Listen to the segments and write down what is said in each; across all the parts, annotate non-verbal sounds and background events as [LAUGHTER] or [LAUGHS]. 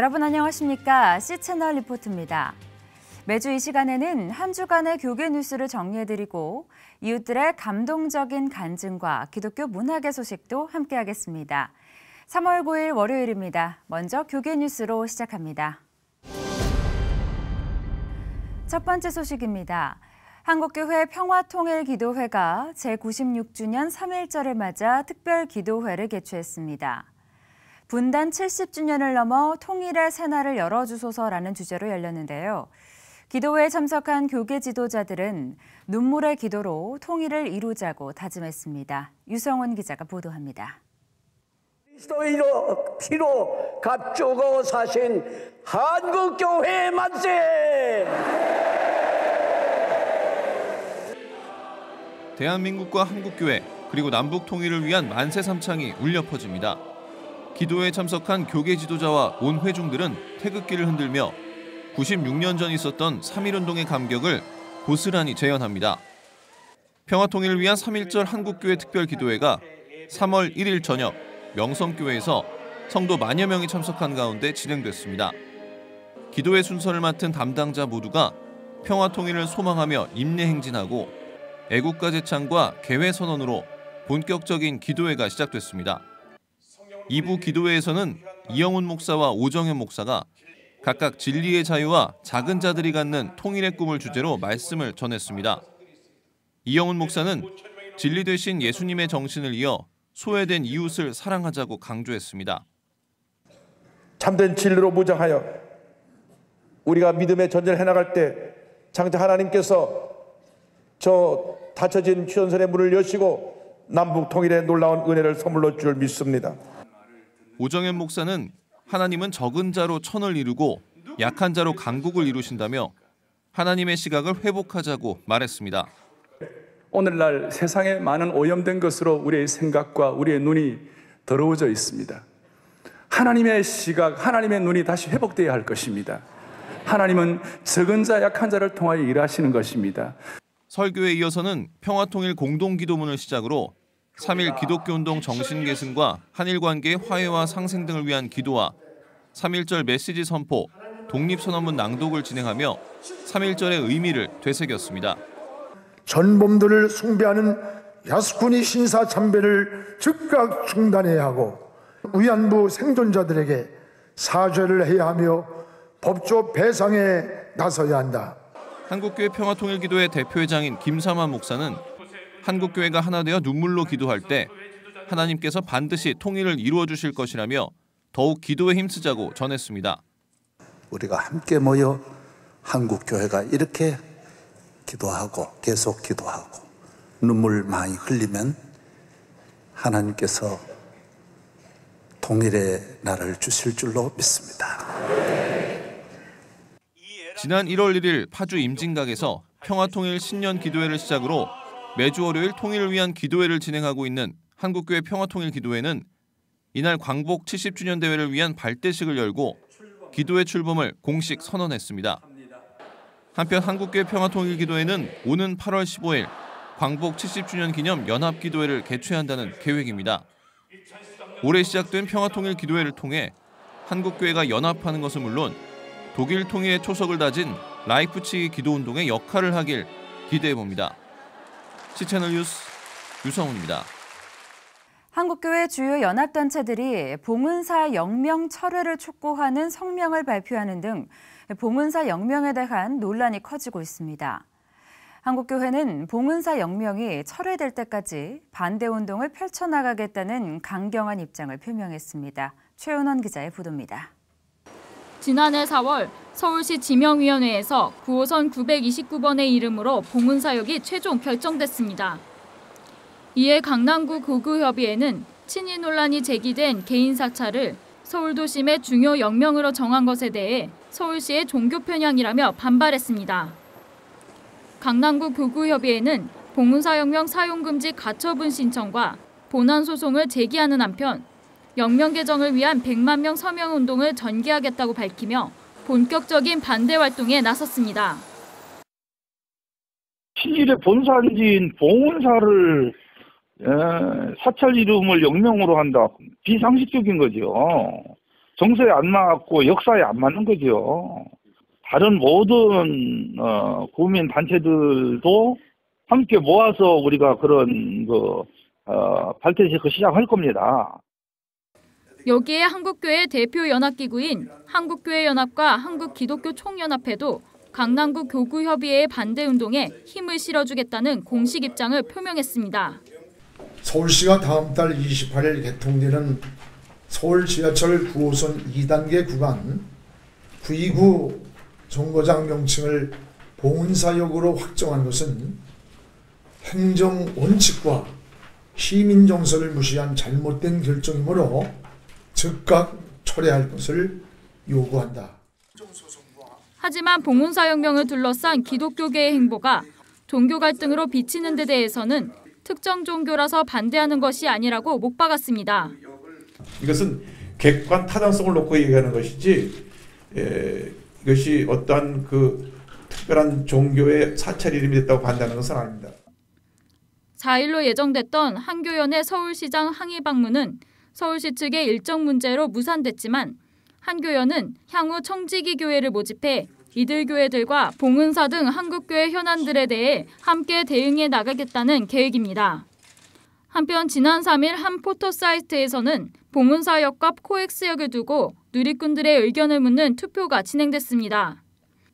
여러분 안녕하십니까? C채널 리포트입니다. 매주 이 시간에는 한 주간의 교계 뉴스를 정리해드리고 이웃들의 감동적인 간증과 기독교 문학의 소식도 함께하겠습니다. 3월 9일 월요일입니다. 먼저 교계 뉴스로 시작합니다. 첫 번째 소식입니다. 한국교회 평화통일기도회가 제96주년 3일절을 맞아 특별 기도회를 개최했습니다. 분단 70주년을 넘어 통일의 새날을 열어주소서라는 주제로 열렸는데요. 기도회에 참석한 교계 지도자들은 눈물의 기도로 통일을 이루자고 다짐했습니다. 유성원 기자가 보도합니다. 그리스도인으로 피로 갖추고 사신 한국교회 만세! 대한민국과 한국교회 그리고 남북 통일을 위한 만세 삼창이 울려 퍼집니다. 기도회에 참석한 교계 지도자와 온 회중들은 태극기를 흔들며 96년 전 있었던 3.1운동의 감격을 고스란히 재현합니다. 평화통일을 위한 3.1절 한국교회 특별기도회가 3월 1일 저녁 명성교회에서 성도 만여 명이 참석한 가운데 진행됐습니다. 기도회 순서를 맡은 담당자 모두가 평화통일을 소망하며 임례 행진하고 애국가 제창과 개회 선언으로 본격적인 기도회가 시작됐습니다. 2부 기도회에서는 이영훈 목사와 오정현 목사가 각각 진리의 자유와 작은 자들이 갖는 통일의 꿈을 주제로 말씀을 전했습니다. 이영훈 목사는 진리 되신 예수님의 정신을 이어 소외된 이웃을 사랑하자고 강조했습니다. 참된 진리로 무장하여 우리가 믿음의 전쟁을 해나갈 때 장차 하나님께서 저 닫혀진 휴전선의 문을 여시고 남북 통일의 놀라운 은혜를 선물로 줄 믿습니다. 오정현 목사는 하나님은 적은 자로 천을 이루고 약한 자로 강국을 이루신다며 하나님의 시각을 회복하자고 말했습니다. 오늘날 세상에 많은 오염된 것으로 우리의 생각과 우리의 눈이 더러워져 있습니다. 하나님의 시각, 하나님의 눈이 다시 회복되어야 할 것입니다. 하나님은 적은 자, 약한 자를 통하여 일하시는 것입니다. 설교에 이어서는 평화통일 공동기도문을 시작으로 3.1 기독교운동 정신계승과 한일관계의 화해와 상생 등을 위한 기도와 3.1절 메시지 선포, 독립선언문 낭독을 진행하며 3.1절의 의미를 되새겼습니다. 전범들을 숭배하는 야스쿠니 신사 참배를 즉각 중단해야 하고 위안부 생존자들에게 사죄를 해야 하며 법조 배상에 나서야 한다. 한국교회 평화통일기도회 대표회장인 김삼환 목사는 한국 교회가 하나 되어 눈물로 기도할 때 하나님께서 반드시 통일을 이루어 주실 것이라며 더욱 기도에 힘쓰자고 전했습니다. 우리가 함께 모여 한국 교회가 이렇게 기도하고 계속 기도하고 눈물 많이 흘리면 하나님께서 통일의 날을 주실 줄로 믿습니다. 지난 1월 1일 파주 임진각에서 평화통일 신년 기도회를 시작으로 매주 월요일 통일을 위한 기도회를 진행하고 있는 한국교회 평화통일기도회는 이날 광복 70주년 대회를 위한 발대식을 열고 기도회 출범을 공식 선언했습니다. 한편 한국교회 평화통일기도회는 오는 8월 15일 광복 70주년 기념 연합기도회를 개최한다는 계획입니다. 올해 시작된 평화통일기도회를 통해 한국교회가 연합하는 것은 물론 독일 통일의 초석을 다진 라이프치히 기도운동의 역할을 하길 기대해 봅니다. C채널 뉴스 유성훈입니다. 한국교회 주요 연합단체들이 봉은사 영명 철회를 촉구하는 성명을 발표하는 등 봉은사 영명에 대한 논란이 커지고 있습니다. 한국교회는 봉은사 영명이 철회될 때까지 반대 운동을 펼쳐나가겠다는 강경한 입장을 표명했습니다. 최은원 기자의 보도입니다. 지난해 4월 서울시 지명위원회에서 9호선 929번의 이름으로 봉은사역이 최종 결정됐습니다. 이에 강남구 고구협의회는 친일 논란이 제기된 개인 사찰을 서울 도심의 중요 영명으로 정한 것에 대해 서울시의 종교 편향이라며 반발했습니다. 강남구 구구협의회는 봉은사혁명 사용금지 가처분 신청과 본안 소송을 제기하는 한편 영명 개정을 위한 100만 명 서명 운동을 전개하겠다고 밝히며 본격적인 반대 활동에 나섰습니다. 친일의 본산지인 봉은사를 사찰 이름을 영명으로 한다. 비상식적인 거죠. 정서에 안 맞고 역사에 안 맞는 거죠. 다른 모든 어, 국민 단체들도 함께 모아서 우리가 그런 그 어, 발대식을 시작할 겁니다. 여기에 한국교회 대표 연합기구인 한국교회연합과 한국기독교총연합회도 강남구 교구협의회의 반대 운동에 힘을 실어주겠다는 공식 입장을 표명했습니다. 서울시가 다음 달 28일 개통되는 서울 지하철 9호선 2단계 구간 929 정거장 명칭을 봉은사역으로 확정한 것은 행정 원칙과 시민 정서를 무시한 잘못된 결정이므로 즉각 철회할 것을 요구한다. 하지만 봉은사혁명을 둘러싼 기독교계의 행보가 종교 갈등으로 비치는 데 대해서는 특정 종교라서 반대하는 것이 아니라고 못 박았습니다. 이것은 객관 타당성을 놓고 얘기하는 것이지 에, 이것이 어떠한 그 특별한 종교의 사찰 이름이 됐다고 반대하는 것은 아닙니다. 4일로 예정됐던 한교연의 서울시장 항의 방문은 서울시 측의 일정 문제로 무산됐지만 한교연은 향후 청지기 교회를 모집해 이들 교회들과 봉은사 등 한국교회 현안들에 대해 함께 대응해 나가겠다는 계획입니다. 한편 지난 3일 한 포토 사이트에서는 봉은사역과 코엑스역을 두고 누리꾼들의 의견을 묻는 투표가 진행됐습니다.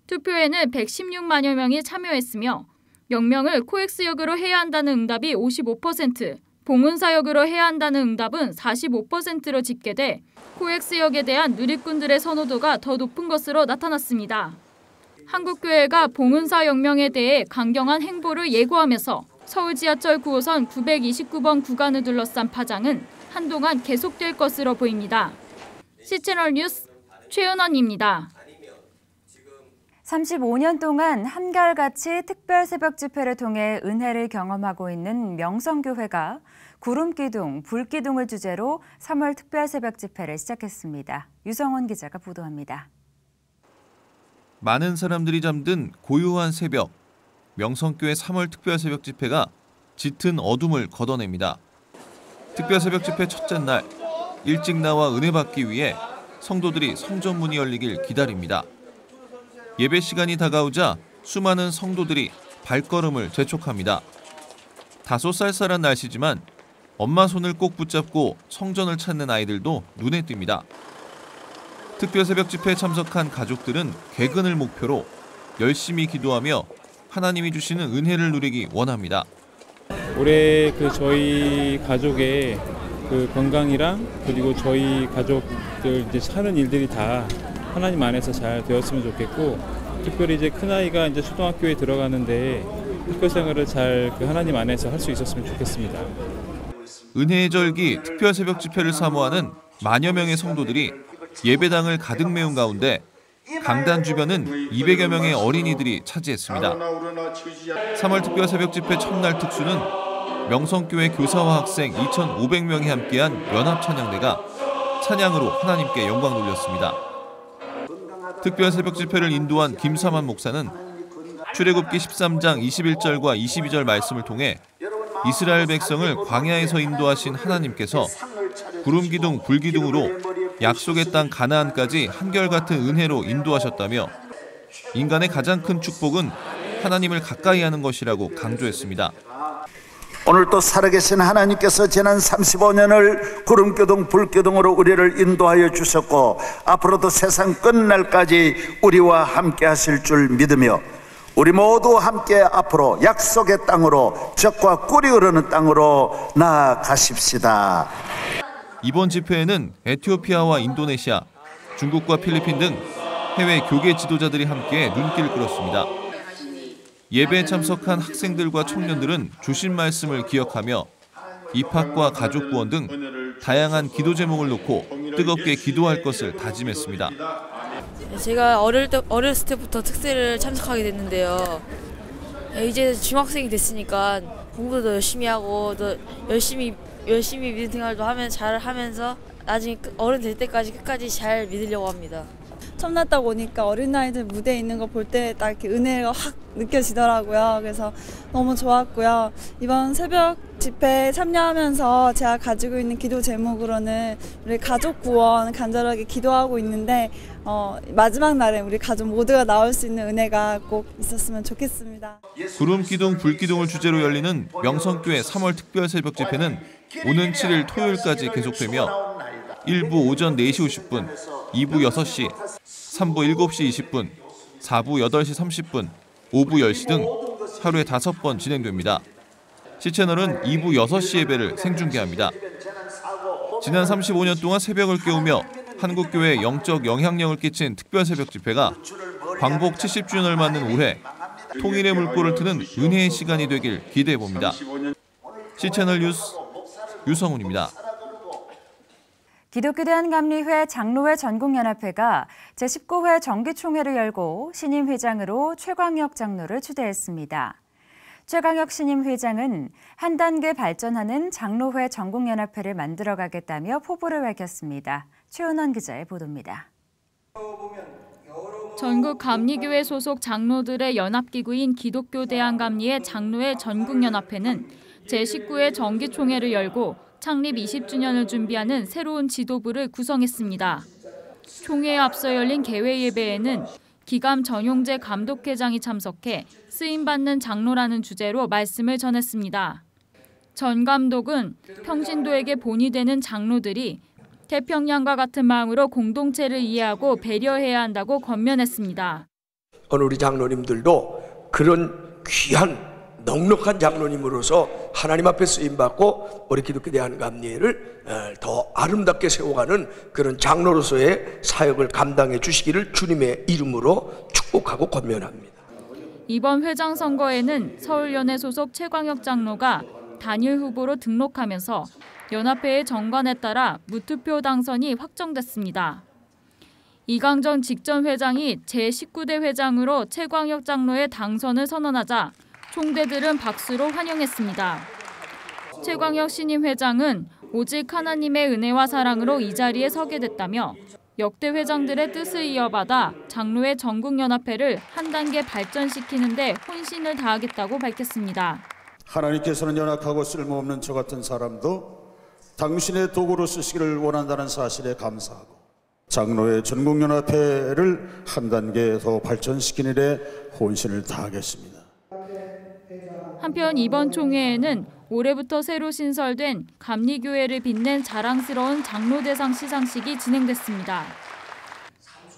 투표에는 116만여 명이 참여했으며 명명을 코엑스역으로 해야 한다는 응답이 55%, 봉은사역으로 해야 한다는 응답은 45%로 집계돼 코엑스역에 대한 누리꾼들의 선호도가 더 높은 것으로 나타났습니다. 한국교회가 봉은사 역명에 대해 강경한 행보를 예고하면서 서울 지하철 9호선 929번 구간을 둘러싼 파장은 한동안 계속될 것으로 보입니다. 시채널 뉴스 최은원입니다. 35년 동안 한결같이 특별 새벽 집회를 통해 은혜를 경험하고 있는 명성교회가 구름기둥, 불기둥을 주제로 3월 특별 새벽 집회를 시작했습니다. 유성원 기자가 보도합니다. 많은 사람들이 잠든 고요한 새벽, 명성교회 3월 특별 새벽 집회가 짙은 어둠을 걷어냅니다. 특별 새벽 집회 첫째 날, 일찍 나와 은혜 받기 위해 성도들이 성전 문이 열리길 기다립니다. 예배 시간이 다가오자 수많은 성도들이 발걸음을 재촉합니다. 다소 쌀쌀한 날씨지만 엄마 손을 꼭 붙잡고 성전을 찾는 아이들도 눈에 띕니다. 특별 새벽 집회에 참석한 가족들은 개근을 목표로 열심히 기도하며 하나님이 주시는 은혜를 누리기 원합니다. 올해 그 저희 가족의 그 건강이랑 그리고 저희 가족들 이제 사는 일들이 다 하나님 안에서 잘 되었으면 좋겠고 특별히 이제 큰 아이가 이제 초등학교에 들어가는데 학교 생활을 잘 그 하나님 안에서 할 수 있었으면 좋겠습니다. 은혜의 절기 특별 새벽 집회를 사모하는 만여 명의 성도들이 예배당을 가득 메운 가운데 강단 주변은 200여 명의 어린이들이 차지했습니다. 3월 특별 새벽 집회 첫날 특수는 명성교회 교사와 학생 2,500명이 함께한 연합 찬양대가 찬양으로 하나님께 영광 돌렸습니다. 특별 새벽 집회를 인도한 김사만 목사는 출애굽기 13장 21절과 22절 말씀을 통해 이스라엘 백성을 광야에서 인도하신 하나님께서 구름 기둥 불 기둥으로 약속의 땅 가나안까지 한결같은 은혜로 인도하셨다며 인간의 가장 큰 축복은 하나님을 가까이 하는 것이라고 강조했습니다. 오늘 또 살아계신 하나님께서 지난 35년을 구름교동 불교동으로 우리를 인도하여 주셨고 앞으로도 세상 끝날까지 우리와 함께 하실 줄 믿으며 우리 모두 함께 앞으로 약속의 땅으로 적과 꿀이 흐르는 땅으로 나아가십시다. 이번 집회에는 에티오피아와 인도네시아, 중국과 필리핀 등 해외 교계 지도자들이 함께 눈길을 끌었습니다. 예배에 참석한 학생들과 청년들은 주신 말씀을 기억하며 입학과 가족 구원 등 다양한 기도 제목을 놓고 뜨겁게 기도할 것을 다짐했습니다. 제가 어릴 때 어렸을 때부터 특세를 참석하게 됐는데요. 이제 중학생이 됐으니까 공부도 더 열심히 하고 더 열심히 열심히 믿음 생활도 하면 잘 하면서 나중에 어른 될 때까지 끝까지 잘 믿으려고 합니다. 처음 났다고 오니까 어린아이들 무대에 있는 거 볼 때 딱 이렇게 은혜가 확 느껴지더라고요. 그래서 너무 좋았고요. 이번 새벽 집회 참여하면서 제가 가지고 있는 기도 제목으로는 우리 가족 구원 간절하게 기도하고 있는데 어, 마지막 날에 우리 가족 모두가 나올 수 있는 은혜가 꼭 있었으면 좋겠습니다. 구름 기둥 불 기둥을 주제로 열리는 명성교회 3월 특별 새벽 집회는 오는 7일 토요일까지 계속되며 1부 오전 4시 50분, 2부 6시, 3부 7시 20분, 4부 8시 30분, 5부 10시 등 하루에 5번 진행됩니다. C채널은 2부 6시 예배를 생중계합니다. 지난 35년 동안 새벽을 깨우며 한국교회에 영적 영향력을 끼친 특별 새벽 집회가 광복 70주년을 맞는 올해 통일의 물꼬를 트는 은혜의 시간이 되길 기대해 봅니다. C채널 뉴스 유성훈입니다. 기독교 대한감리회 장로회 전국연합회가 제19회 정기총회를 열고 신임 회장으로 최광혁 장로를 추대했습니다. 최광혁 신임 회장은 한 단계 발전하는 장로회 전국연합회를 만들어가겠다며 포부를 밝혔습니다. 최은원 기자의 보도입니다. 전국 감리교회 소속 장로들의 연합기구인 기독교 대한감리회 장로회 전국연합회는 제19회 정기총회를 열고 창립 20주년을 준비하는 새로운 지도부를 구성했습니다. 총회에 앞서 열린 개회 예배에는 기감 전용재 감독회장이 참석해 쓰임받는 장로라는 주제로 말씀을 전했습니다. 전 감독은 평신도에게 본이 되는 장로들이 태평양과 같은 마음으로 공동체를 이해하고 배려해야 한다고 권면했습니다. 오늘 우리 장로님들도 그런 귀한 넉넉한 장로님으로서 하나님 앞에 쓰임 받고 우리 기독교 대한 감리회를 더 아름답게 세워가는 그런 장로로서의 사역을 감당해 주시기를 주님의 이름으로 축복하고 권면합니다. 이번 회장 선거에는 서울연회 소속 최광혁 장로가 단일 후보로 등록하면서 연합회의 정관에 따라 무투표 당선이 확정됐습니다. 이강정 직전 회장이 제19대 회장으로 최광혁 장로의 당선을 선언하자 총대들은 박수로 환영했습니다. 최광혁 신임 회장은 오직 하나님의 은혜와 사랑으로 이 자리에 서게 됐다며 역대 회장들의 뜻을 이어받아 장로회 전국연합회를 한 단계 발전시키는 데 혼신을 다하겠다고 밝혔습니다. 하나님께서는 연약하고 쓸모없는 저 같은 사람도 당신의 도구로 쓰시기를 원한다는 사실에 감사하고 장로회 전국연합회를 한 단계 더 발전시키는 데 혼신을 다하겠습니다. 한편 이번 총회에는 올해부터 새로 신설된 감리교회를 빛낸 자랑스러운 장로대상 시상식이 진행됐습니다.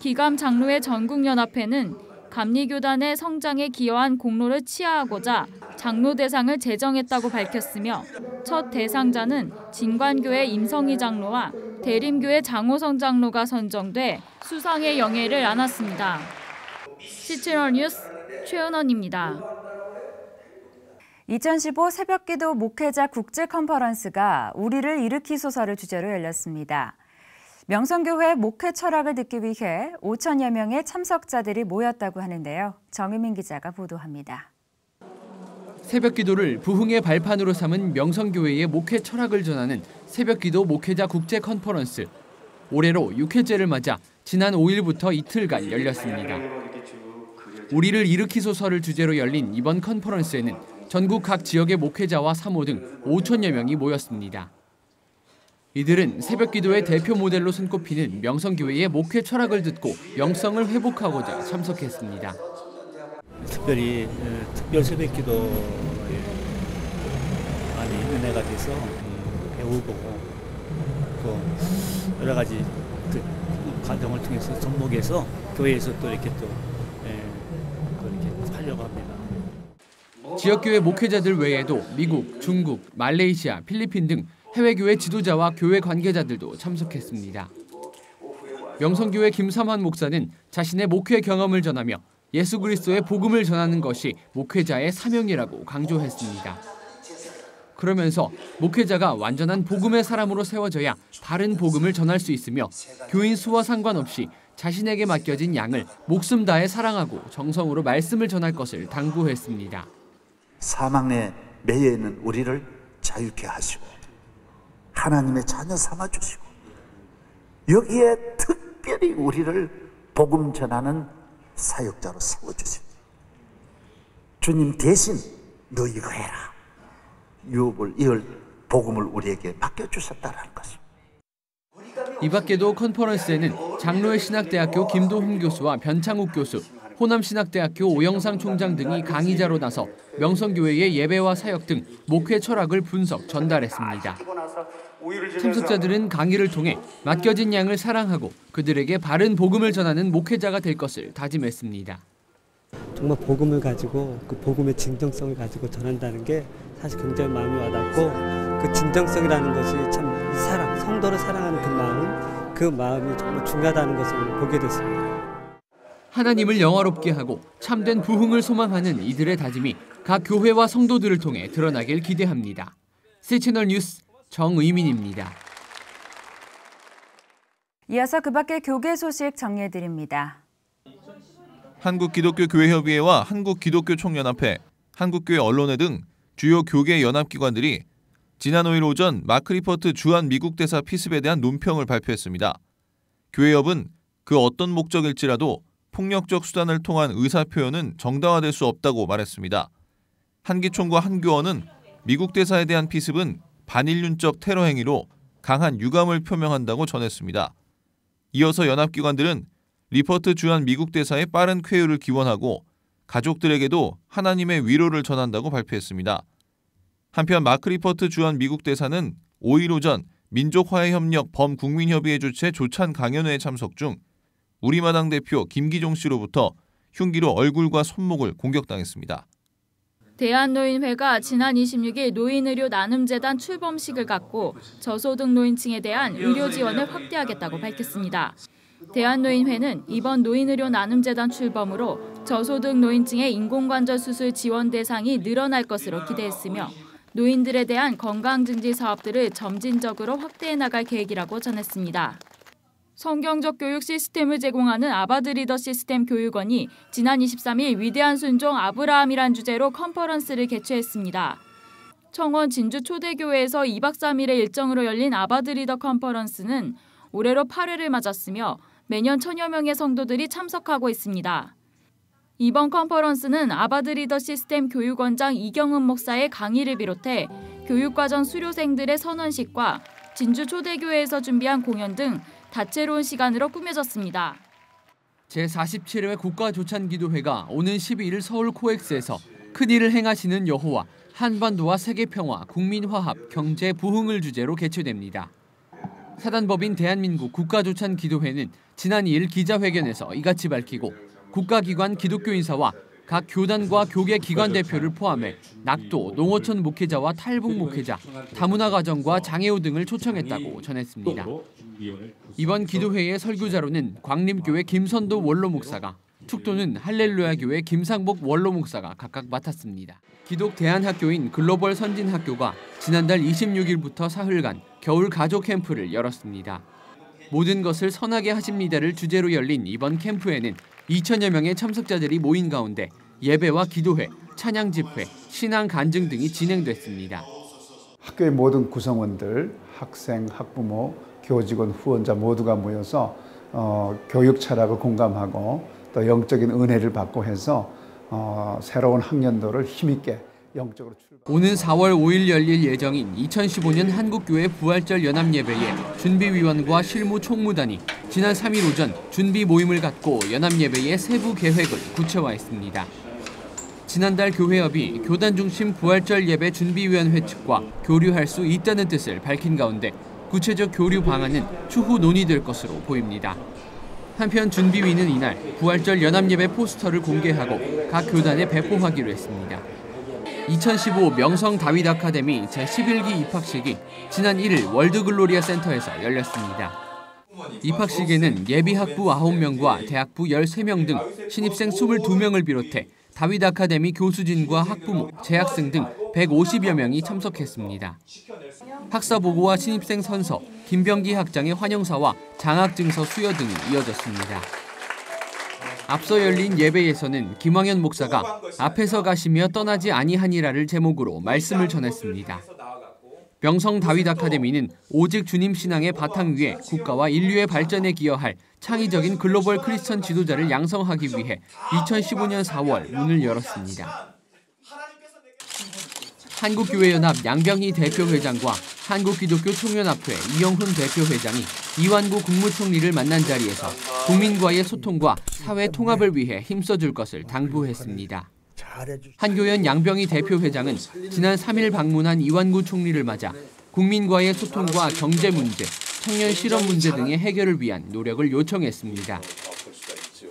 기감 장로회 전국연합회는 감리교단의 성장에 기여한 공로를 치하하고자 장로대상을 제정했다고 밝혔으며 첫 대상자는 진관교회 임성희 장로와 대림교회 장호성 장로가 선정돼 수상의 영예를 안았습니다. 시채널 뉴스 최은원입니다. 2015 새벽기도 목회자 국제 컨퍼런스가 우리를 일으키소서를 주제로 열렸습니다. 명성교회 목회 철학을 듣기 위해 5천여 명의 참석자들이 모였다고 하는데요. 정희민 기자가 보도합니다. 새벽 기도를 부흥의 발판으로 삼은 명성교회의 목회 철학을 전하는 새벽 기도 목회자 국제 컨퍼런스. 올해로 6회째를 맞아 지난 5일부터 이틀간 열렸습니다. 우리를 일으키소서를 주제로 열린 이번 컨퍼런스에는 전국 각 지역의 목회자와 사모 등 5천여 명이 모였습니다. 이들은 새벽 기도의 대표 모델로 손꼽히는 명성교회의 목회 철학을 듣고 영성을 회복하고자 참석했습니다. 특별히 특별 새벽 기도에 많이 은혜가 돼서 배우고 또 여러 가지 그 과정을 통해서 접목해서 교회에서 또 이렇게 또, 또 이렇게 하려고 합니다. 지역교회 목회자들 외에도 미국, 중국, 말레이시아, 필리핀 등 해외교회 지도자와 교회 관계자들도 참석했습니다. 명성교회 김삼환 목사는 자신의 목회 경험을 전하며 예수 그리스도의 복음을 전하는 것이 목회자의 사명이라고 강조했습니다. 그러면서 목회자가 완전한 복음의 사람으로 세워져야 바른 복음을 전할 수 있으며 교인 수와 상관없이 자신에게 맡겨진 양을 목숨 다해 사랑하고 정성으로 말씀을 전할 것을 당부했습니다. 사망에 매여 있는 우리를 자유케 하시고 하나님의 자녀 삼아 주시고 여기에 특별히 우리를 복음 전하는 사역자로 세워 주십니다. 주님 대신 너 이거 해라. 유업을 이을 복음을 우리에게 맡겨 주셨다는 것입니다. 이 밖에도 컨퍼런스에는 장로의 신학대학교 김도훈 교수와 변창욱 교수, 호남신학대학교 오영상 총장 등이 강의자로 나서 명성교회의 예배와 사역 등 목회 철학을 분석 전달했습니다. 참석자들은 강의를 통해 맡겨진 양을 사랑하고 그들에게 바른 복음을 전하는 목회자가 될 것을 다짐했습니다. 정말 복음을 가지고 그 복음의 진정성을 가지고 전한다는 게 사실 굉장히 마음이 와닿고 그 진정성이라는 것이 참 사랑, 성도를 사랑하는 그 마음, 그 마음이 정말 중요하다는 것을 보게 됐습니다. 하나님을 영화롭게 하고 참된 부흥을 소망하는 이들의 다짐이 각 교회와 성도들을 통해 드러나길 기대합니다. 세채널 뉴스 정의민입니다. 이어서 그 밖의 교계 소식 정리해드립니다. 한국기독교교회협의회와 한국기독교총연합회, 한국교회 언론회 등 주요 교계 연합기관들이 지난 5일 오전 마크 리퍼트 주한 미국 대사 피습에 대한 논평을 발표했습니다. 교회협은 그 어떤 목적일지라도 폭력적 수단을 통한 의사 표현은 정당화될 수 없다고 말했습니다. 한기총과 한교언은 미국 대사에 대한 피습은 반인륜적 테러 행위로 강한 유감을 표명한다고 전했습니다. 이어서 연합기관들은 리퍼트 주한 미국 대사의 빠른 쾌유를 기원하고 가족들에게도 하나님의 위로를 전한다고 발표했습니다. 한편 마크 리퍼트 주한 미국 대사는 5일 오전 민족화해 협력 범국민협의회 주최 조찬 강연회에 참석 중 우리마당 대표 김기종 씨로부터 흉기로 얼굴과 손목을 공격당했습니다. 대한노인회가 지난 26일 노인의료 나눔재단 출범식을 갖고 저소득 노인층에 대한 의료 지원을 확대하겠다고 밝혔습니다. 대한노인회는 이번 노인의료 나눔재단 출범으로 저소득 노인층의 인공관절 수술 지원 대상이 늘어날 것으로 기대했으며 노인들에 대한 건강 증진 사업들을 점진적으로 확대해 나갈 계획이라고 전했습니다. 성경적 교육 시스템을 제공하는 아바드 리더 시스템 교육원이 지난 23일 위대한 순종 아브라함이란 주제로 컨퍼런스를 개최했습니다. 청원 진주 초대교회에서 2박 3일의 일정으로 열린 아바드 리더 컨퍼런스는 올해로 8회를 맞았으며 매년 천여 명의 성도들이 참석하고 있습니다. 이번 컨퍼런스는 아바드 리더 시스템 교육원장 이경은 목사의 강의를 비롯해 교육과정 수료생들의 선언식과 진주 초대교회에서 준비한 공연 등 다채로운 시간으로 꾸며졌습니다. 제47회 국가조찬기도회가 오는 12일 서울 코엑스에서 큰일을 행하시는 여호와, 한반도와 세계평화, 국민화합, 경제 부흥을 주제로 개최됩니다. 사단법인 대한민국 국가조찬기도회는 지난 2일 기자회견에서 이같이 밝히고 국가기관 기독교 인사와 각 교단과 교계 기관 대표를 포함해 낙도, 농어촌 목회자와 탈북 목회자, 다문화 가정과 장애우 등을 초청했다고 전했습니다. 이번 기도회의 설교자로는 광림교회 김선도 원로 목사가, 축도는 할렐루야 교회 김상복 원로 목사가 각각 맡았습니다. 기독 대한학교인 글로벌 선진학교가 지난달 26일부터 사흘간 겨울 가족 캠프를 열었습니다. 모든 것을 선하게 하십니다를 주제로 열린 이번 캠프에는 2천여 명의 참석자들이 모인 가운데 예배와 기도회, 찬양 집회, 신앙 간증 등이 진행됐습니다. 학교의 모든 구성원들, 학생, 학부모, 교직원, 후원자 모두가 모여서 어, 교육 철학을 공감하고 또 영적인 은혜를 받고 해서 어, 새로운 학년도를 힘있게 영적으로 출발. 오는 4월 5일 열릴 예정인 2015년 한국교회 부활절 연합예배에 준비위원과 실무 총무단이 지난 3일 오전 준비 모임을 갖고 연합예배의 세부 계획을 구체화했습니다. 지난달 교회협이 교단 중심 부활절 예배 준비위원회 측과 교류할 수 있다는 뜻을 밝힌 가운데 구체적 교류 방안은 추후 논의될 것으로 보입니다. 한편 준비위는 이날 부활절 연합예배 포스터를 공개하고 각 교단에 배포하기로 했습니다. 2015 명성 다윗 아카데미 제11기 입학식이 지난 1일 월드글로리아 센터에서 열렸습니다. 입학식에는 예비 학부 9명과 대학부 13명 등 신입생 22명을 비롯해 다윗 아카데미 교수진과 학부모, 재학생 등 150여 명이 참석했습니다. 학사 보고와 신입생 선서, 김병기 학장의 환영사와 장학 증서 수여 등이 이어졌습니다. 앞서 열린 예배에서는 김황현 목사가 앞에서 가시며 떠나지 아니하니라를 제목으로 말씀을 전했습니다. 명성 다윗 아카데미는 오직 주님 신앙의 바탕 위에 국가와 인류의 발전에 기여할 창의적인 글로벌 크리스천 지도자를 양성하기 위해 2015년 4월 문을 열었습니다. 한국교회연합 양병희 대표회장과 한국기독교 총연합회 이영훈 대표회장이 이완구 국무총리를 만난 자리에서 국민과의 소통과 사회 통합을 위해 힘써줄 것을 당부했습니다. 한교연 양병희 대표회장은 지난 3일 방문한 이완구 총리를 맞아 국민과의 소통과 경제 문제, 청년 실업 문제 등의 해결을 위한 노력을 요청했습니다.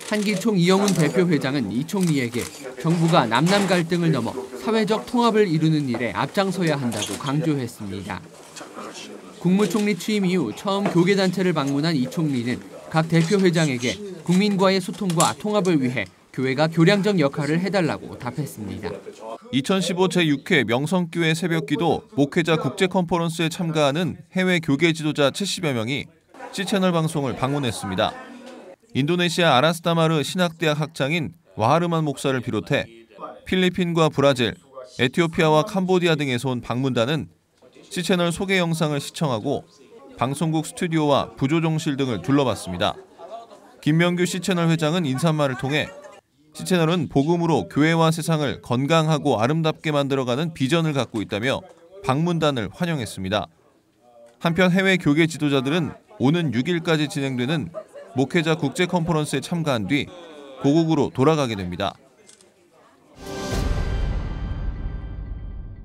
한기총 이영훈 대표 회장은 이 총리에게 정부가 남남 갈등을 넘어 사회적 통합을 이루는 일에 앞장서야 한다고 강조했습니다. 국무총리 취임 이후 처음 교계단체를 방문한 이 총리는 각 대표 회장에게 국민과의 소통과 통합을 위해 교회가 교량적 역할을 해달라고 답했습니다. 2015 제6회 명성교회 새벽기도 목회자 국제 컨퍼런스에 참가하는 해외 교계 지도자 70여 명이 C채널 방송을 방문했습니다. 인도네시아 아라스타마르 신학대학 학장인 와하르만 목사를 비롯해 필리핀과 브라질, 에티오피아와 캄보디아 등에서 온 방문단은 C채널 소개 영상을 시청하고 방송국 스튜디오와 부조종실 등을 둘러봤습니다. 김명규 C채널 회장은 인사말을 통해 C채널은 복음으로 교회와 세상을 건강하고 아름답게 만들어가는 비전을 갖고 있다며 방문단을 환영했습니다. 한편 해외 교계 지도자들은 오는 6일까지 진행되는 목회자 국제 컨퍼런스에 참가한 뒤 고국으로 돌아가게 됩니다.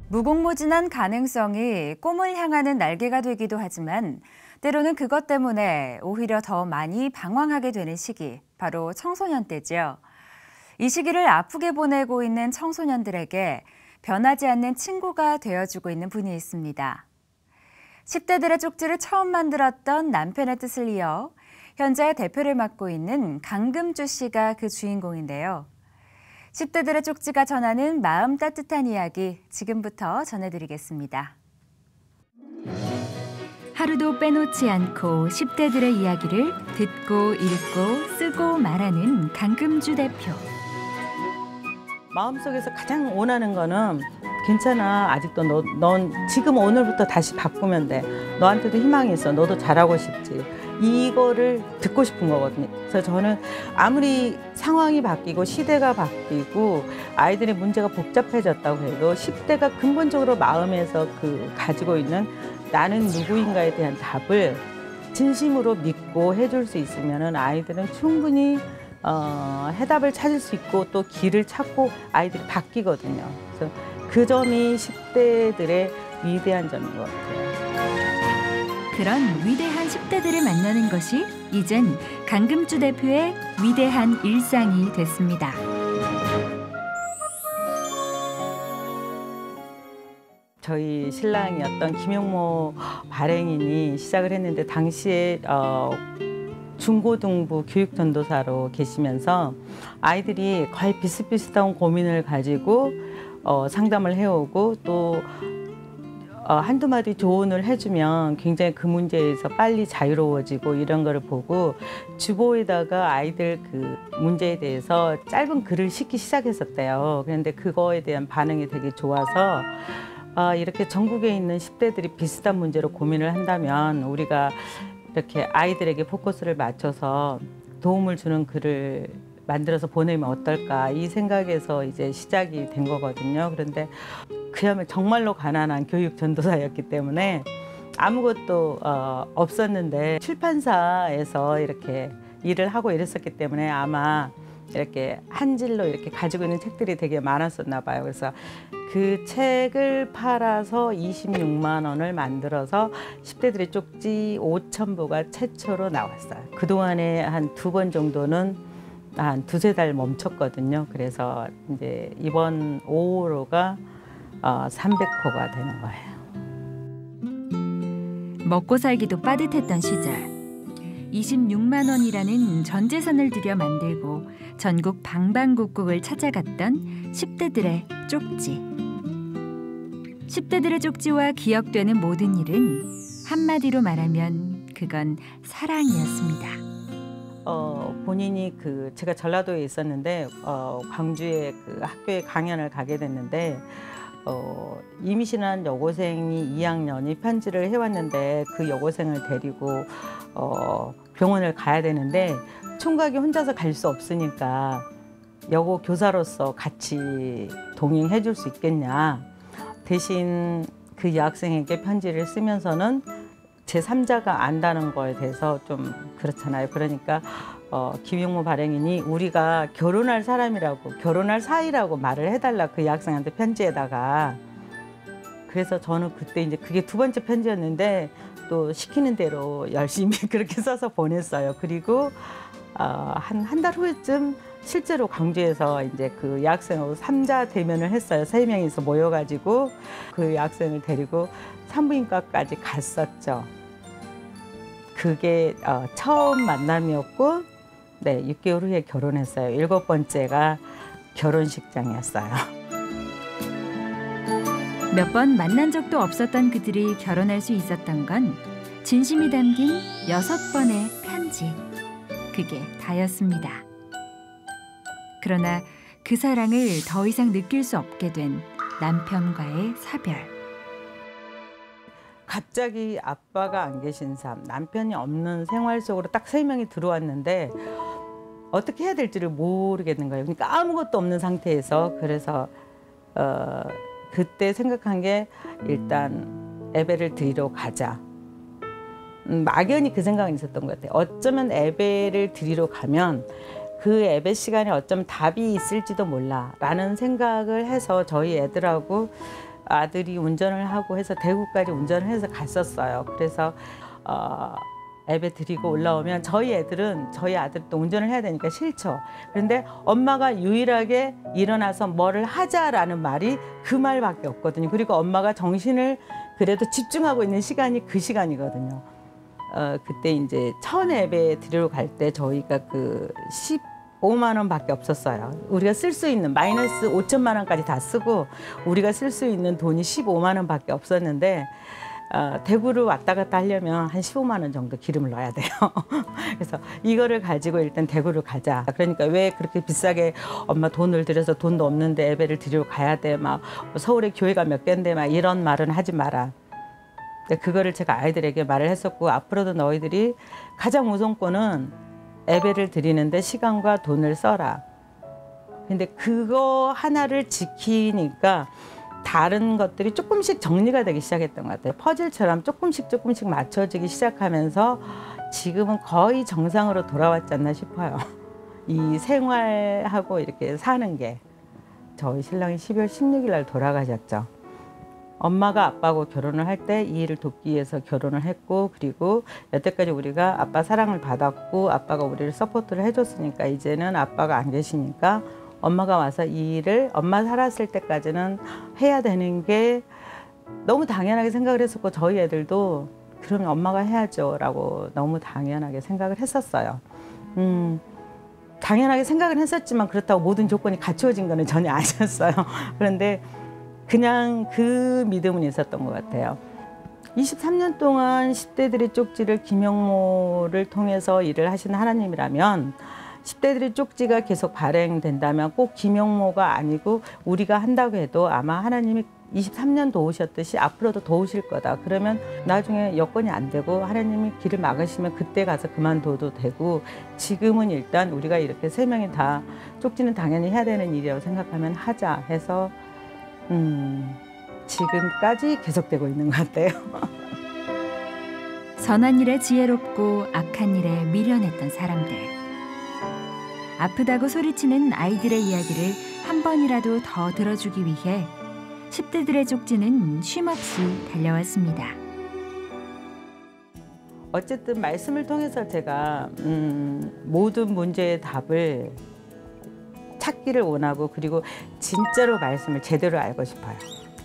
무궁무진한 가능성이 꿈을 향하는 날개가 되기도 하지만 때로는 그것 때문에 오히려 더 많이 방황하게 되는 시기, 바로 청소년 때지요. 이 시기를 아프게 보내고 있는 청소년들에게 변하지 않는 친구가 되어주고 있는 분이 있습니다. 10대들의 쪽지를 처음 만들었던 남편의 뜻을 이어 현재 대표를 맡고 있는 강금주 씨가 그 주인공인데요. 10대들의 쪽지가 전하는 마음 따뜻한 이야기 지금부터 전해드리겠습니다. 하루도 빼놓지 않고 10대들의 이야기를 듣고 읽고 쓰고 말하는 강금주 대표. 마음속에서 가장 원하는 거는 괜찮아 아직도 너, 넌 지금 오늘부터 다시 바꾸면 돼 너한테도 희망이 있어 너도 잘하고 싶지 이거를 듣고 싶은 거거든요 그래서 저는 아무리 상황이 바뀌고 시대가 바뀌고 아이들의 문제가 복잡해졌다고 해도 10대가 근본적으로 마음에서 그 가지고 있는 나는 누구인가에 대한 답을 진심으로 믿고 해줄 수 있으면 아이들은 충분히 어, 해답을 찾을 수 있고 또 길을 찾고 아이들이 바뀌거든요. 그래서 그 점이 10대들의 위대한 점인 것 같아요. 그런 위대한 10대들을 만나는 것이 이젠 강금주 대표의 위대한 일상이 됐습니다. 저희 신랑이었던 김용모 발행인이 시작을 했는데 당시에 어, 중고등부 교육전도사로 계시면서 아이들이 거의 비슷비슷한 고민을 가지고 어, 상담을 해오고 또 어, 한두 마디 조언을 해주면 굉장히 그 문제에서 빨리 자유로워지고 이런 거를 보고 주보에다가 아이들 그 문제에 대해서 짧은 글을 싣기 시작했었대요. 그런데 그거에 대한 반응이 되게 좋아서 아, 이렇게 전국에 있는 10대들이 비슷한 문제로 고민을 한다면 우리가 이렇게 아이들에게 포커스를 맞춰서 도움을 주는 글을 만들어서 보내면 어떨까 이 생각에서 이제 시작이 된 거거든요. 그런데 그야말로 정말로 가난한 교육 전도사였기 때문에 아무것도 어, 없었는데 출판사에서 이렇게 일을 하고 이랬었기 때문에 아마 이렇게 한 질로 이렇게 가지고 있는 책들이 되게 많았었나 봐요. 그래서 그 책을 팔아서 26만 원을 만들어서 10대들의 쪽지 5천 부가 최초로 나왔어요. 그동안에 한 두 번 정도는 한 두세 달 멈췄거든요. 그래서 이제 이번 5호로가 어, 300호가 되는 거예요. 먹고 살기도 빠듯했던 시절. 26만 원이라는 전 재산을 들여 만들고 전국 방방곡곡을 찾아갔던 10대들의 쪽지. 10대들의 쪽지와 기억되는 모든 일은 한마디로 말하면 그건 사랑이었습니다. 어, 본인이 그 제가 전라도에 있었는데 어, 광주에 그 학교에 강연을 가게 됐는데 어, 임신한 여고생이 2학년이 편지를 해왔는데 그 여고생을 데리고 어, 병원을 가야 되는데 총각이 혼자서 갈 수 없으니까 여고 교사로서 같이 동행해 줄 수 있겠냐. 대신 그 여학생에게 편지를 쓰면서는 제3자가 안다는 거에 대해서 좀 그렇잖아요. 그러니까 어, 김용모 발행인이 우리가 결혼할 사람이라고 결혼할 사이라고 말을 해달라 그 여학생한테 편지에다가 그래서 저는 그때 이제 그게 두 번째 편지였는데 또 시키는 대로 [LAUGHS] 열심히 그렇게 써서 보냈어요. 그리고 어, 한한 달 후에쯤 실제로 광주에서 이제 그 여학생하고 삼자 대면을 했어요. 세 명이서 모여가지고 그 여학생을 데리고 산부인과까지 갔었죠. 그게 어, 처음 만남이었고, 네, 6개월 후에 결혼했어요. 일곱 번째가 결혼식장이었어요. [LAUGHS] 몇 번 만난 적도 없었던 그들이 결혼할 수 있었던 건 진심이 담긴 여섯 번의 편지. 그게 다였습니다. 그러나 그 사랑을 더 이상 느낄 수 없게 된 남편과의 사별. 갑자기 아빠가 안 계신 삶, 남편이 없는 생활 속으로 딱 세 명이 들어왔는데 어떻게 해야 될지를 모르겠는 거예요. 그러니까 아무것도 없는 상태에서 그래서 어, 그때 생각한 게 일단 예배를 드리러 가자. 음, 막연히 그 생각은 있었던 것 같아요. 어쩌면 예배를 드리러 가면 그 예배 시간에 어쩌면 답이 있을지도 몰라 라는 생각을 해서 저희 애들하고 아들이 운전을 하고 해서 대구까지 운전을 해서 갔었어요. 그래서 어, 예배 드리고 올라오면 저희 애들은 저희 아들도 운전을 해야 되니까 싫죠. 그런데 엄마가 유일하게 일어나서 뭐를 하자라는 말이 그 말밖에 없거든요. 그리고 엄마가 정신을 그래도 집중하고 있는 시간이 그 시간이거든요. 어, 그때 이제 첫 예배 드리러 갈 때 저희가 그 15만 원밖에 없었어요. 우리가 쓸 수 있는 마이너스 5천만 원까지 다 쓰고 우리가 쓸 수 있는 돈이 15만 원밖에 없었는데 어, 대구를 왔다 갔다 하려면 한 15만 원 정도 기름을 넣어야 돼요. [LAUGHS] 그래서 이거를 가지고 일단 대구를 가자. 그러니까 왜 그렇게 비싸게 엄마 돈을 들여서 돈도 없는데 예배를 드리러 가야 돼. 막 서울에 교회가 몇 개인데 막 이런 말은 하지 마라. 그거를 제가 아이들에게 말을 했었고 앞으로도 너희들이 가장 우선권은 예배를 드리는데 시간과 돈을 써라. 근데 그거 하나를 지키니까 다른 것들이 조금씩 정리가 되기 시작했던 것 같아요. 퍼즐처럼 조금씩 조금씩 맞춰지기 시작하면서 지금은 거의 정상으로 돌아왔지 않나 싶어요. [LAUGHS] 이 생활하고 이렇게 사는 게 저희 신랑이 12월 16일 날 돌아가셨죠. 엄마가 아빠하고 결혼을 할 때 이 일을 돕기 위해서 결혼을 했고 그리고 여태까지 우리가 아빠 사랑을 받았고 아빠가 우리를 support를 해줬으니까 이제는 아빠가 안 계시니까 엄마가 와서 이 일을 엄마 살았을 때까지는 해야 되는 게 너무 당연하게 생각을 했었고 저희 애들도 그러면 엄마가 해야죠 라고 너무 당연하게 생각을 했었어요. 음, 당연하게 생각은 했었지만 그렇다고 모든 조건이 갖추어진 거는 전혀 [LAUGHS] 아니었어요. 그런데 그냥 그 믿음은 있었던 것 같아요. 23년 동안 10대들의 쪽지를 김영모를 통해서 일을 하신 하나님이라면 10대들의 쪽지가 계속 발행된다면 꼭 김영모가 아니고 우리가 한다고 해도 아마 하나님이 23년 도우셨듯이 앞으로도 도우실 거다. 그러면 나중에 여건이 안 되고 하나님이 길을 막으시면 그때 가서 그만둬도 되고 지금은 일단 우리가 이렇게 세 명이 다 쪽지는 당연히 해야 되는 일이라고 생각하면 하자 해서 음, 지금까지 계속되고 있는 것 같아요. [LAUGHS] 선한 일에 지혜롭고 악한 일에 미련했던 사람들. 아프다고 소리치는 아이들의 이야기를 한 번이라도 더 들어주기 위해 10대들의 쪽지는 쉼없이 달려왔습니다. 어쨌든 말씀을 통해서 제가 음, 모든 문제의 답을 찾기를 원하고 그리고 진짜로 말씀을 제대로 알고 싶어요.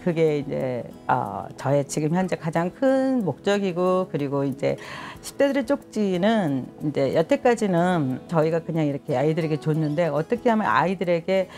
그게 이제 어, 저의 지금 현재 가장 큰 목적이고 그리고 이제 10대들의 쪽지는 이제 여태까지는 저희가 그냥 이렇게 아이들에게 줬는데 어떻게 하면 아이들에게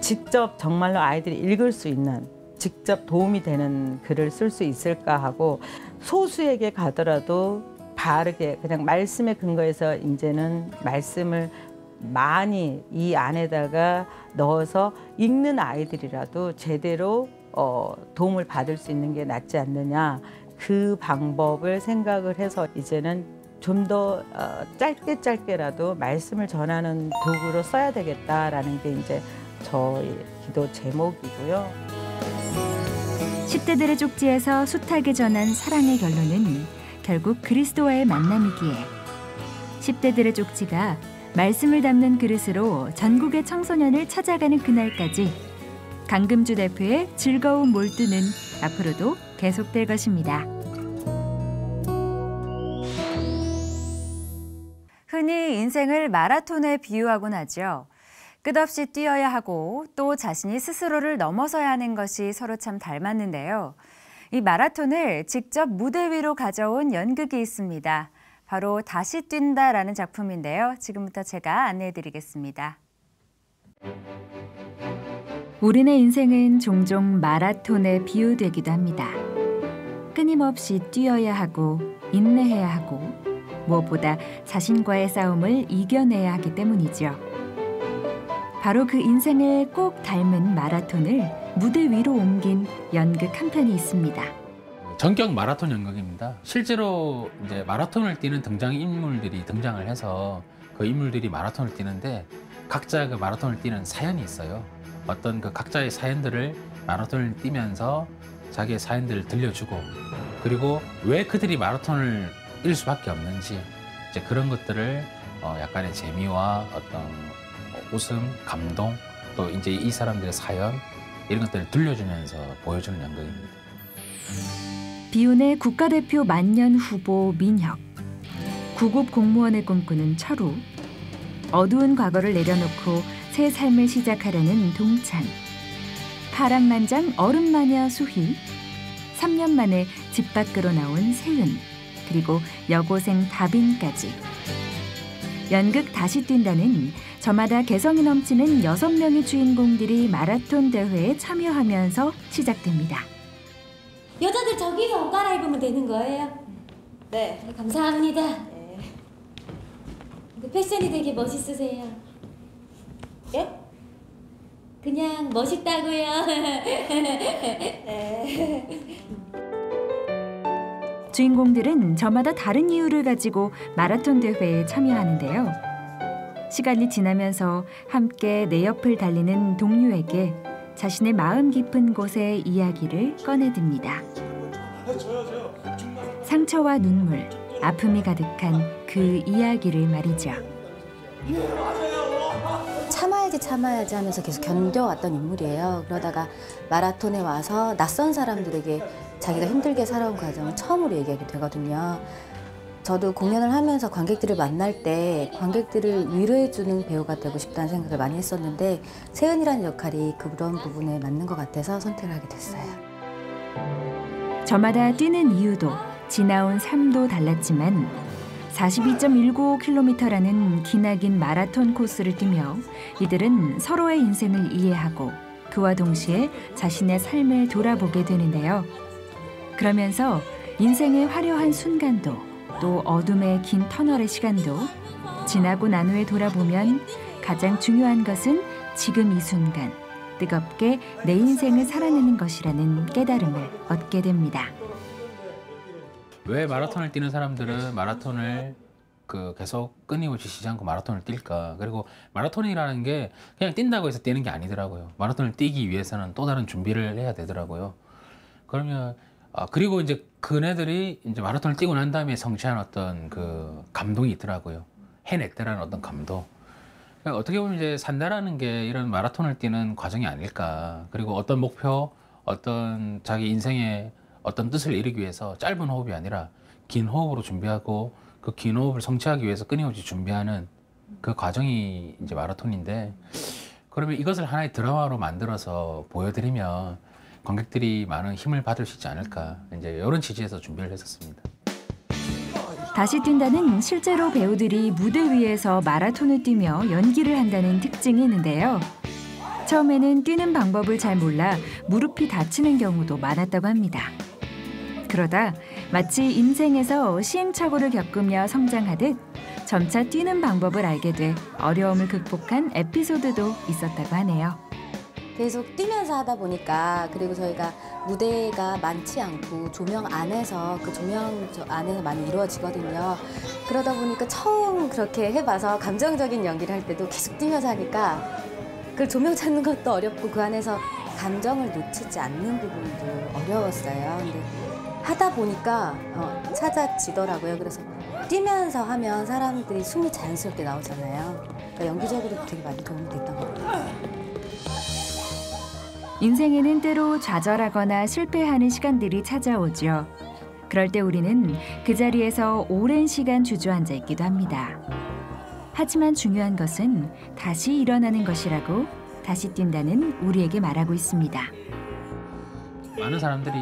직접 정말로 아이들이 읽을 수 있는 직접 도움이 되는 글을 쓸 수 있을까 하고 소수에게 가더라도 바르게 그냥 말씀에 근거해서 이제는 말씀을 많이 이 안에다가 넣어서 읽는 아이들이라도 제대로 어, 도움을 받을 수 있는 게 낫지 않느냐 그 방법을 생각을 해서 이제는 좀 더 어, 짧게 짧게라도 말씀을 전하는 도구로 써야 되겠다라는 게 이제 저의 기도 제목이고요. 10대들의 쪽지에서 숱하게 전한 사랑의 결론은 결국 그리스도와의 만남이기에 10대들의 쪽지가 말씀을 담는 그릇으로 전국의 청소년을 찾아가는 그날까지 강금주 대표의 즐거운 몰두는 앞으로도 계속될 것입니다. 흔히 인생을 마라톤에 비유하곤 하죠. 끝없이 뛰어야 하고 또 자신이 스스로를 넘어서야 하는 것이 서로 참 닮았는데요. 이 마라톤을 직접 무대 위로 가져온 연극이 있습니다. 바로 다시 뛴다라는 작품인데요. 지금부터 제가 안내해 드리겠습니다. 우리네 인생은 종종 마라톤에 비유되기도 합니다. 끊임없이 뛰어야 하고 인내해야 하고 무엇보다 자신과의 싸움을 이겨내야 하기 때문이죠. 바로 그 인생을 꼭 닮은 마라톤을 무대 위로 옮긴 연극 한 편이 있습니다. 전격 마라톤 연극입니다. 실제로 이제 마라톤을 뛰는 등장 인물들이 등장을 해서 그 인물들이 마라톤을 뛰는데 각자 그 마라톤을 뛰는 사연이 있어요. 어떤 그 각자의 사연들을 마라톤을 뛰면서 자기의 사연들을 들려주고 그리고 왜 그들이 마라톤을 뛸 수밖에 없는지 이제 그런 것들을 어 약간의 재미와 어떤 웃음, 감동 또 이제 이 사람들의 사연 이런 것들을 들려주면서 보여주는 연극입니다. 비운의 국가대표 만년 후보 민혁, 구급 공무원을 꿈꾸는 철우, 어두운 과거를 내려놓고 새 삶을 시작하려는 동찬, 파란만장 얼음마녀 수희, 3년 만에 집 밖으로 나온 세은, 그리고 여고생 다빈까지. 연극 다시 뛴다는 저마다 개성이 넘치는 여섯 명의 주인공들이 마라톤 대회에 참여하면서 시작됩니다. 여자들 저기서 옷 갈아입으면 되는 거예요? 네. 감사합니다. 네. 근데 패션이 되게 멋있으세요. 예? 그냥 멋있다고요. 네. [LAUGHS] 주인공들은 저마다 다른 이유를 가지고 마라톤 대회에 참여하는데요. 시간이 지나면서 함께 내 옆을 달리는 동료에게 자신의 마음 깊은 곳의 이야기를 꺼내듭니다. 상처와 눈물, 아픔이 가득한 그 이야기를 말이죠. 참아야지 참아야지 하면서 계속 견뎌왔던 인물이에요. 그러다가 마라톤에 와서 낯선 사람들에게 자기가 힘들게 살아온 과정을 처음으로 얘기하게 되거든요. 저도 공연을 하면서 관객들을 만날 때 관객들을 위로해주는 배우가 되고 싶다는 생각을 많이 했었는데 세은이라는 역할이 그런 부분에 맞는 것 같아서 선택을 하게 됐어요. 저마다 뛰는 이유도 지나온 삶도 달랐지만 42.19km라는 기나긴 마라톤 코스를 뛰며 이들은 서로의 인생을 이해하고 그와 동시에 자신의 삶을 돌아보게 되는데요. 그러면서 인생의 화려한 순간도 또 어둠의 긴 터널의 시간도 지나고 난 후에 돌아보면 가장 중요한 것은 지금 이 순간 뜨겁게 내 인생을 살아내는 것이라는 깨달음을 얻게 됩니다. 왜 마라톤을 뛰는 사람들은 마라톤을 그 계속 끊임없이 쉬지 않고 마라톤을 뛸까? 그리고 마라톤이라는 게 그냥 뛴다고 해서 뛰는 게 아니더라고요. 마라톤을 뛰기 위해서는 또 다른 준비를 해야 되더라고요. 그러면 아, 그리고 이제 그네들이 이제 마라톤을 뛰고 난 다음에 성취한 어떤 그 감동이 있더라고요. 해냈다라는 어떤 감동. 그러니까 어떻게 보면 이제 산다라는 게 이런 마라톤을 뛰는 과정이 아닐까. 그리고 어떤 목표, 어떤 자기 인생의 어떤 뜻을 이루기 위해서 짧은 호흡이 아니라 긴 호흡으로 준비하고 그 긴 호흡을 성취하기 위해서 끊임없이 준비하는 그 과정이 이제 마라톤인데 그러면 이것을 하나의 드라마로 만들어서 보여드리면 관객들이 많은 힘을 받을 수 있지 않을까 이제 이런 취지에서 준비를 했었습니다. 다시 뛴다는 실제로 배우들이 무대 위에서 마라톤을 뛰며 연기를 한다는 특징이 있는데요. 처음에는 뛰는 방법을 잘 몰라 무릎이 다치는 경우도 많았다고 합니다. 그러다 마치 인생에서 시행착오를 겪으며 성장하듯 점차 뛰는 방법을 알게 돼 어려움을 극복한 에피소드도 있었다고 하네요. 계속 뛰면서 하다 보니까 그리고 저희가 무대가 많지 않고 조명 안에서 그 조명 저 안에서 많이 이루어지거든요. 그러다 보니까 처음 그렇게 해봐서 감정적인 연기를 할 때도 계속 뛰면서 하니까 그 조명 찾는 것도 어렵고 그 안에서 감정을 놓치지 않는 부분도 어려웠어요. 근데 하다 보니까 어, 찾아지더라고요. 그래서 뛰면서 하면 사람들이 숨이 자연스럽게 나오잖아요. 그러니까 연기적으로 되게 많이 도움이 됐던 것 같아요. 인생에는 때로 좌절하거나 실패하는 시간들이 찾아오죠. 그럴 때 우리는 그 자리에서 오랜 시간 주저앉아 있기도 합니다. 하지만 중요한 것은 다시 일어나는 것이라고 다시 뛴다는 우리에게 말하고 있습니다. 많은 사람들이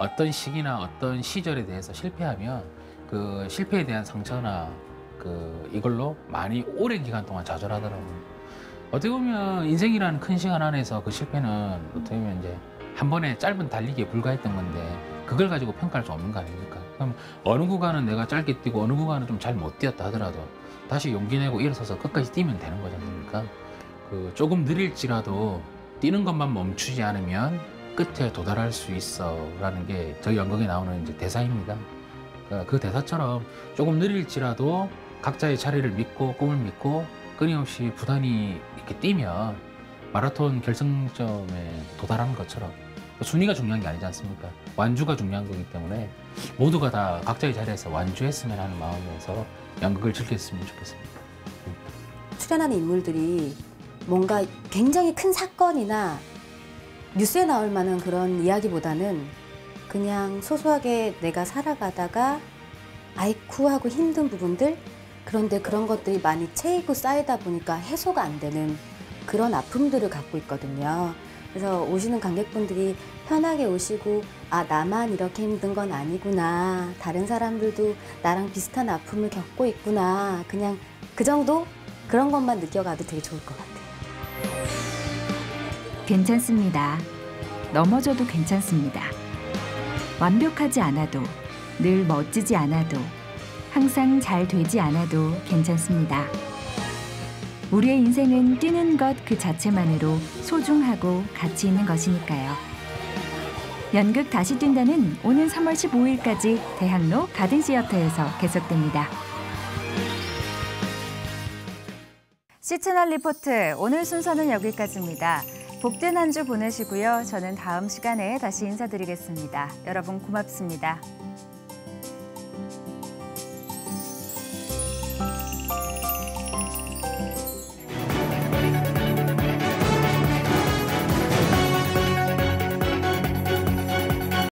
어떤 시기나 어떤 시절에 대해서 실패하면 그 실패에 대한 상처나 그 이걸로 많이 오랜 기간 동안 좌절하더라고요. 어떻게 보면 인생이라는 큰 시간 안에서 그 실패는 어떻게 보면 이제 한 번에 짧은 달리기에 불과했던 건데 그걸 가지고 평가할 수 없는 거 아닙니까? 그럼 어느 구간은 내가 짧게 뛰고 어느 구간은 좀 잘 못 뛰었다 하더라도 다시 용기 내고 일어서서 끝까지 뛰면 되는 거지 않습니까? 그 조금 느릴지라도 뛰는 것만 멈추지 않으면 끝에 도달할 수 있어라는 게 저희 연극에 나오는 이제 대사입니다. 그, 그 대사처럼 조금 느릴지라도 각자의 자리를 믿고 꿈을 믿고 끊임없이 부단히 이렇게 뛰면 마라톤 결승점에 도달하는 것처럼 순위가 중요한 게 아니지 않습니까? 완주가 중요한 거기 때문에 모두가 다 각자의 자리에서 완주했으면 하는 마음에서 연극을 즐겼으면 좋겠습니다. 출연하는 인물들이 뭔가 굉장히 큰 사건이나 뉴스에 나올 만한 그런 이야기보다는 그냥 소소하게 내가 살아가다가 아이쿠 하고 힘든 부분들 그런데 그런 것들이 많이 채이고 쌓이다 보니까 해소가 안 되는 그런 아픔들을 갖고 있거든요. 그래서 오시는 관객분들이 편하게 오시고 아 나만 이렇게 힘든 건 아니구나 다른 사람들도 나랑 비슷한 아픔을 겪고 있구나 그냥 그 정도 그런 것만 느껴가도 되게 좋을 것 같아요. 괜찮습니다. 넘어져도 괜찮습니다. 완벽하지 않아도, 늘 멋지지 않아도, 항상 잘 되지 않아도 괜찮습니다. 우리의 인생은 뛰는 것 그 자체만으로 소중하고 가치 있는 것이니까요. 연극 다시 뛴다는 오는 3월 15일까지 대학로 가든시어터에서 계속됩니다. 시채널 리포트 오늘 순서는 여기까지입니다. 복된 한 주 보내시고요. 저는 다음 시간에 다시 인사드리겠습니다. 여러분 고맙습니다.